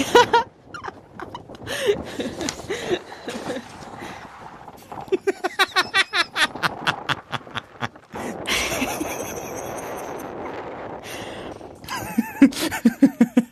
Ha ha ha ha ha.